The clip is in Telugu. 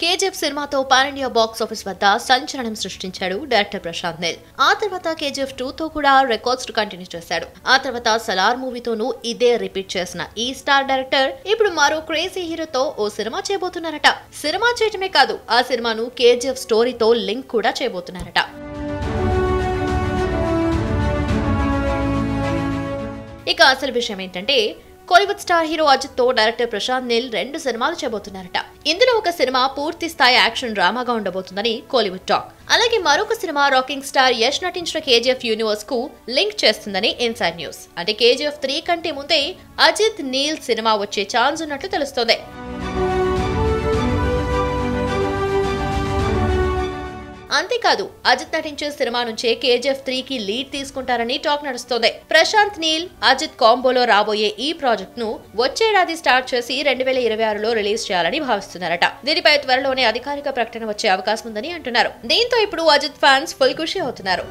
కేజీఎఫ్ సినిమాతో పాన్ ఇండియా బాక్స్ ఆఫీస్ వద్ద సంచలనం సృష్టించాడు డైరెక్టర్ ప్రశాంత్ నీల్. ఆ తర్వాత కేజీఎఫ్ టూ తో కూడా రికార్డ్స్ కంటిన్యూ చేశాడు. ఆ తర్వాత సలార్ మూవీతోనూ ఇదే రిపీట్ చేసిన ఈ స్టార్ డైరెక్టర్ ఇప్పుడు మరో క్రేజీ హీరోతో ఓ సినిమా చేయబోతున్నారట. సినిమా చేయటమే కాదు ఆ సినిమాను కేజీఎఫ్ స్టోరీతో లింక్ కూడా చేయబోతున్నారట. ఇక అసలు విషయం ఏంటంటే కోలీవుడ్ స్టార్ హీరో అజిత్తో డైరెక్టర్ ప్రశాంత్ నీల్ రెండు సినిమాలు చేయబోతున్నారట. ఇందులో ఒక సినిమా పూర్తి స్థాయి యాక్షన్ డ్రామాగా ఉండబోతుందని కోలీవుడ్ టాక్. అలాగే మరొక సినిమా రాకింగ్ స్టార్ యష్ నటించిన కేజీఎఫ్ యూనివర్స్కు లింక్ చేస్తుందని ఇన్సైడ్ న్యూస్. అంటే కేజీఎఫ్ త్రీ కంటే ముందే అజిత్ నీల్ సినిమా వచ్చే ఛాన్స్ ఉన్నట్లు తెలుస్తోంది. అంతేకాదు అజిత్ నటించే సినిమా నుంచే కేజీఎఫ్ త్రీ కి లీడ్ తీసుకుంటారని టాక్ నడుస్తోంది. ప్రశాంత్ నీల్ అజిత్ కాంబోలో రాబోయే ఈ ప్రాజెక్ట్ను వచ్చేడాది స్టార్ట్ చేసి రెండు వేల ఇరవై ఆరులో రిలీజ్ చేయాలని భావిస్తున్నారట. దీనిపై త్వరలోనే అధికారిక ప్రకటన వచ్చే అవకాశం ఉందని అంటున్నారు. దీంతో ఇప్పుడు అజిత్ ఫ్యాన్స్ ఫుల్ ఖుషి అవుతున్నారు.